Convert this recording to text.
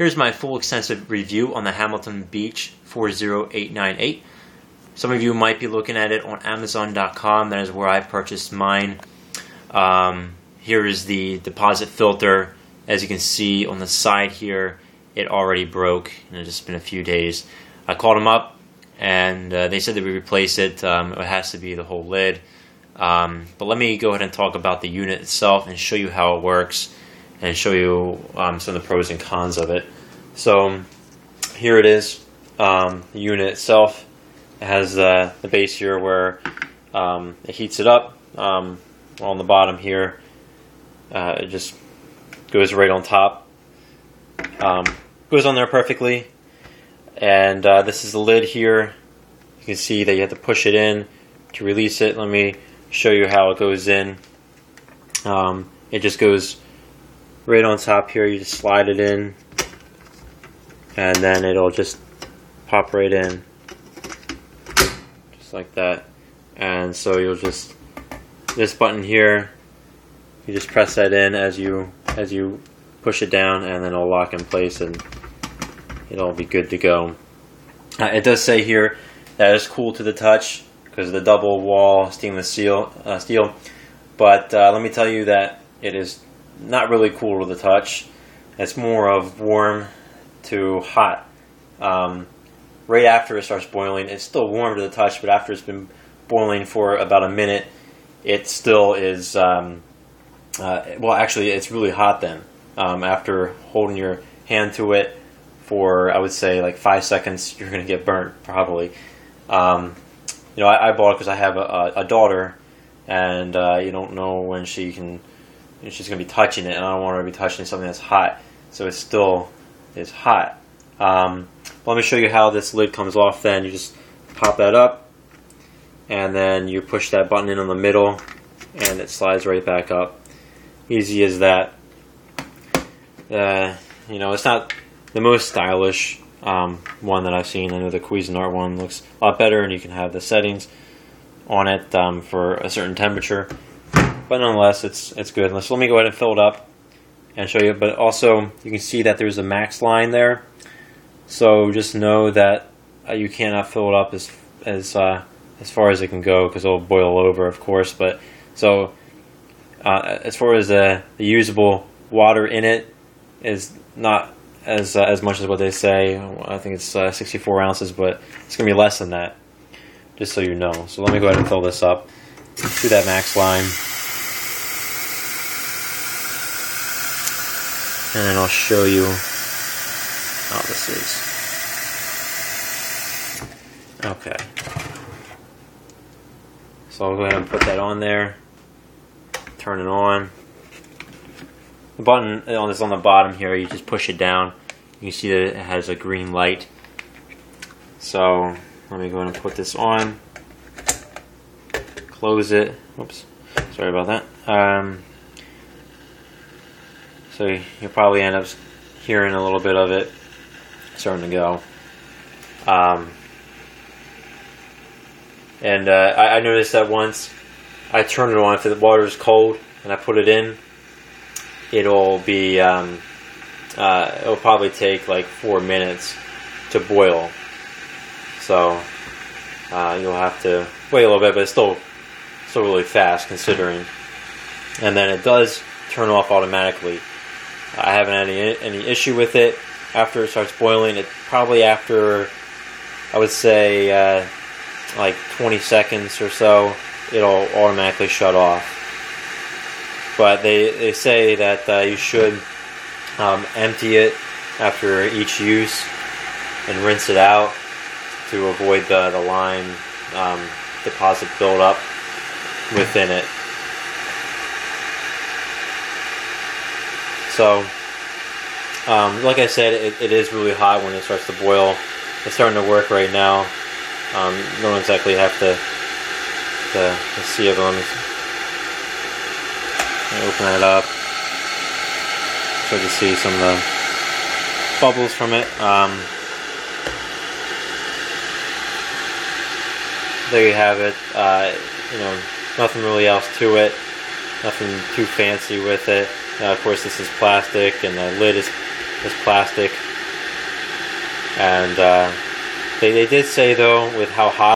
here's my full extensive review on the Hamilton Beach 40898. Some of you might be looking at it on Amazon.com. That is where I purchased mine. Um, here is the deposit filter. As you can see on the side here, it already broke, and it's just been a few days. I called them up, and uh, they said that we replace it. Um, it has to be the whole lid. Um, but let me go ahead and talk about the unit itself and show you how it works and show you um, some of the pros and cons of it. So here it is, um, the unit itself. It has uh, the base here where um, it heats it up. Um, on the bottom here, uh, it just goes right on top. Um, goes on there perfectly. And uh, this is the lid here. You can see that you have to push it in to release it. Let me show you how it goes in. Um, it just goes right on top here. You just slide it in, and then it'll just pop right in, just like that. And so you'll just this button here. You just press that in as you as you push it down, and then it'll lock in place, and it'll be good to go. Uh, it does say here that it's cool to the touch because of the double wall stainless steel. Uh, steel. But uh, let me tell you that it is not really cool to the touch. It's more of warm to hot. Um, right after it starts boiling, it's still warm to the touch, but after it's been boiling for about a minute, it still is. Um, uh, well, actually, it's really hot then. Um, after holding your hand to it for, I would say, like five seconds, you're going to get burnt probably. Um, you know, I, I bought it because I have a, a, daughter, and uh, you don't know when she can she's going to be touching it, and I don't want her to be touching something that's hot. So it still is hot. Um, let me show you how this lid comes off then. You just pop that up, and then you push that button in on the middle, and it slides right back up. Easy as that. Uh, you know, it's not the most stylish um, one that I've seen. I know the Cuisinart one looks a lot better, and you can have the settings on it um, for a certain temperature but nonetheless, it's it's good. So let me go ahead and fill it up and show you. But also, you can see that there's a max line there. So just know that uh, you cannot fill it up as as uh, as far as it can go because it'll boil over, of course. But so uh, as far as the, the, usable water in it is not as uh, as much as what they say. I think it's uh, 64 ounces, but it's gonna be less than that. Just so you know. So let me go ahead and fill this up to that max line. And then I'll show you how this is. Okay. So I'll go ahead and put that on there, turn it on. The button on this on the bottom here, you just push it down. You see that it has a green light. So let me go ahead and put this on. Close it. Oops. Sorry about that. Um, so you'll probably end up hearing a little bit of it starting to go. Um, and uh, I, I, noticed that once I turn it on, if the water is cold and I put it in, it'll be, um, uh, it'll probably take like four minutes to boil. So uh, you'll have to wait a little bit, but it's still, still really fast considering. And then it does turn off automatically I haven't had any any issue with it. After it starts boiling, it probably after I would say uh, like 20 seconds or so, it'll automatically shut off. But they they say that uh, you should um, empty it after each use and rinse it out to avoid the the lime um, deposit buildup within it. So, um, like I said, it, it is really hot when it starts to boil. It's starting to work right now. Um, don't exactly have to, to, to see it. Let me, open that up. Start to see some of the bubbles from it. Um, there you have it. Uh, you know, nothing really else to it nothing too fancy with it. Of course, this is plastic, and the lid is, is plastic. And uh, they, they did say, though, with how hot